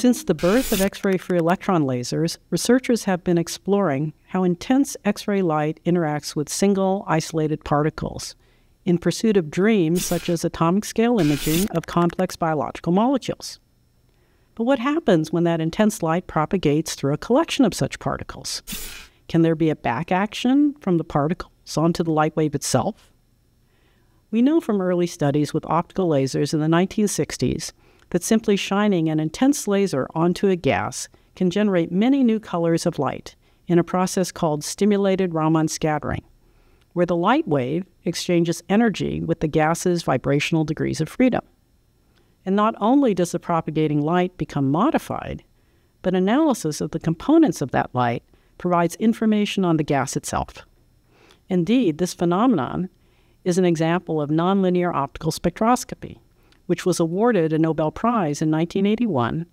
Since the birth of X ray free electron lasers, researchers have been exploring how intense X ray light interacts with single, isolated particles in pursuit of dreams such as atomic scale imaging of complex biological molecules. But what happens when that intense light propagates through a collection of such particles? Can there be a back action from the particles onto the light wave itself? We know from early studies with optical lasers in the 1960s that simply shining an intense laser onto a gas can generate many new colors of light in a process called stimulated Raman scattering, where the light wave exchanges energy with the gas's vibrational degrees of freedom. And not only does the propagating light become modified, but analysis of the components of that light provides information on the gas itself. Indeed, this phenomenon is an example of nonlinear optical spectroscopy, which was awarded a Nobel Prize in 1981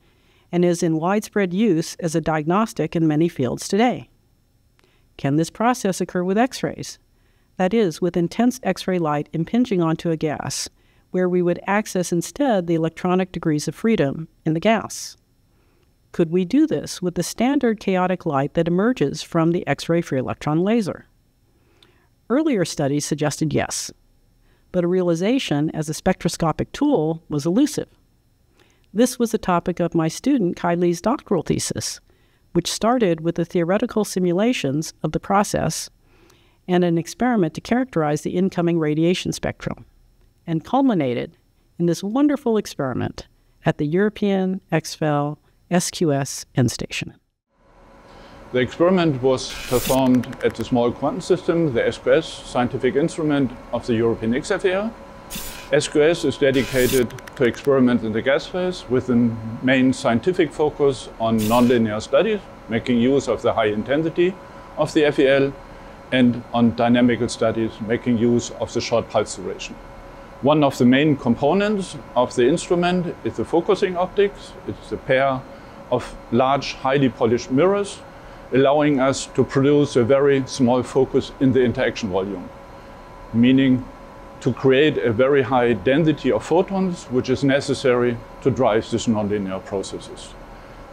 and is in widespread use as a diagnostic in many fields today. Can this process occur with X rays? That is, with intense X ray light impinging onto a gas, where we would access instead the electronic degrees of freedom in the gas. Could we do this with the standard chaotic light that emerges from the X ray free electron laser? Earlier studies suggested yes, but a realization as a spectroscopic tool was elusive. This was the topic of my student Kai Li's doctoral thesis, which started with the theoretical simulations of the process and an experiment to characterize the incoming radiation spectrum, and culminated in this wonderful experiment at the European XFEL SQS end station. The experiment was performed at the Small Quantum System, the SQS scientific instrument of the European XFEL. SQS is dedicated to experiments in the gas phase with the main scientific focus on nonlinear studies, making use of the high intensity of the FEL, and on dynamical studies, making use of the short pulse duration. One of the main components of the instrument is the focusing optics. It's a pair of large, highly polished mirrors, allowing us to produce a very small focus in the interaction volume, meaning to create a very high density of photons, which is necessary to drive these nonlinear processes.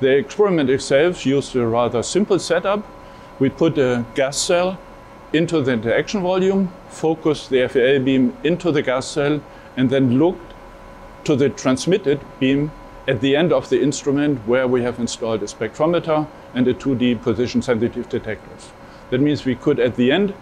The experiment itself used a rather simple setup. We put a gas cell into the interaction volume, focused the FEL beam into the gas cell, and then looked to the transmitted beam at the end of the instrument where we have installed a spectrometer and a 2D position sensitive detectors. That means we could at the end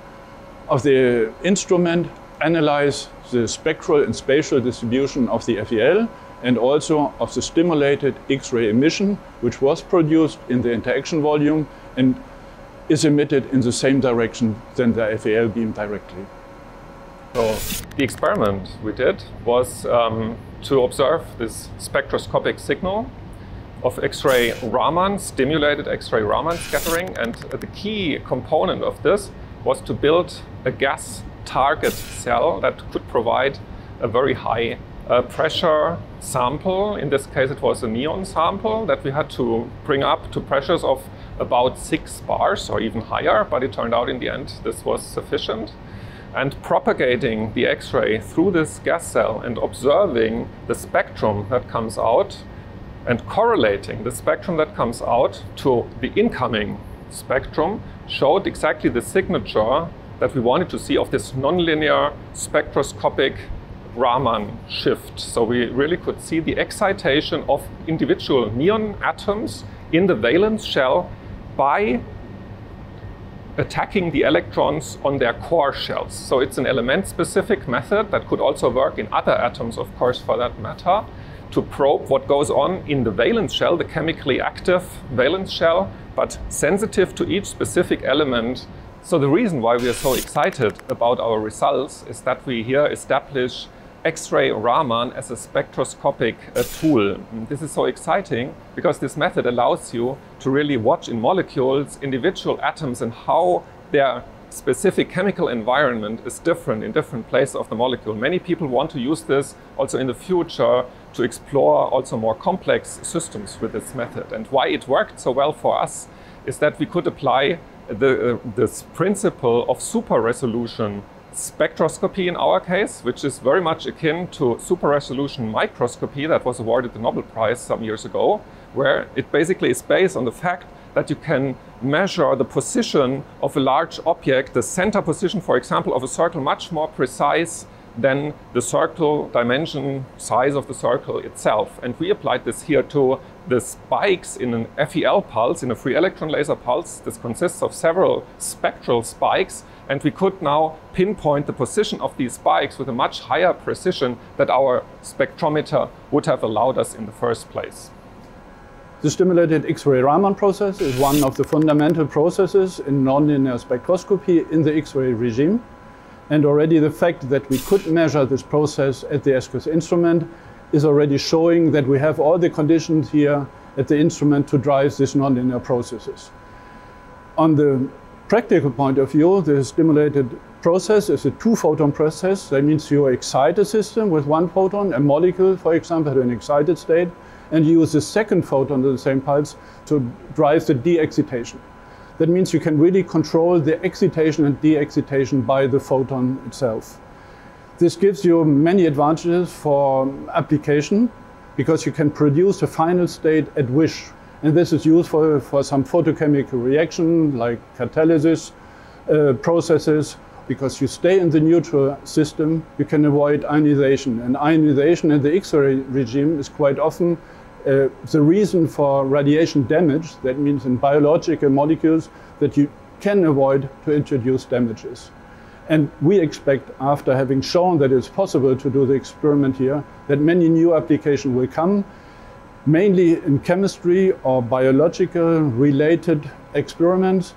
of the instrument analyze the spectral and spatial distribution of the FEL and also of the stimulated X-ray emission, which was produced in the interaction volume and is emitted in the same direction than the FEL beam directly. So the experiment we did was um, to observe this spectroscopic signal of X-ray Raman, stimulated X-ray Raman scattering. And the key component of this was to build a gas target cell that could provide a very high uh, pressure sample. In this case, it was a neon sample that we had to bring up to pressures of about six bars or even higher, but it turned out in the end this was sufficient. And propagating the X-ray through this gas cell and observing the spectrum that comes out and correlating the spectrum that comes out to the incoming spectrum showed exactly the signature that we wanted to see of this nonlinear spectroscopic Raman shift. So we really could see the excitation of individual neon atoms in the valence shell by attacking the electrons on their core shells. So it's an element-specific method that could also work in other atoms, of course, for that matter, to probe what goes on in the valence shell, the chemically active valence shell, but sensitive to each specific element. So the reason why we are so excited about our results is that we here establish X-ray Raman as a spectroscopic uh, tool. This is so exciting because this method allows you to really watch in molecules individual atoms and how their specific chemical environment is different in different places of the molecule. Many people want to use this also in the future to explore also more complex systems with this method. And why it worked so well for us is that we could apply the, uh, this principle of super resolution spectroscopy in our case, which is very much akin to super resolution microscopy that was awarded the Nobel Prize some years ago, where it basically is based on the fact that you can measure the position of a large object, the center position, for example, of a circle, much more precise than the circle dimension size of the circle itself. And we applied this here to the spikes in an FEL pulse, in a free electron laser pulse. This consists of several spectral spikes, and we could now pinpoint the position of these spikes with a much higher precision that our spectrometer would have allowed us in the first place. The stimulated X-ray Raman process is one of the fundamental processes in nonlinear spectroscopy in the X-ray regime. And already the fact that we could measure this process at the SQS instrument is already showing that we have all the conditions here at the instrument to drive these nonlinear processes. On the practical point of view, the stimulated process is a two-photon process. That means you excite a system with one photon, a molecule, for example, at an excited state, and you use the second photon of the same pulse to drive the de-excitation. That means you can really control the excitation and de-excitation by the photon itself. This gives you many advantages for application because you can produce a final state at wish. And this is useful for, for some photochemical reaction like catalysis uh, processes. Because you stay in the neutral system, you can avoid ionization. And ionization in the X-ray regime is quite often uh, the reason for radiation damage. That means in biological molecules that you can avoid to introduce damages. And we expect, after having shown that it's possible to do the experiment here, that many new applications will come, mainly in chemistry or biological related experiments,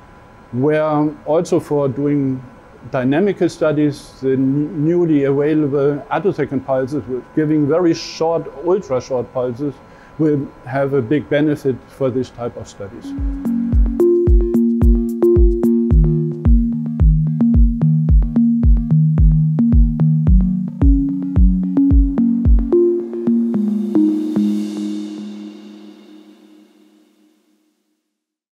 where also for doing dynamical studies, the newly available attosecond pulses, giving very short, ultra short pulses, will have a big benefit for this type of studies.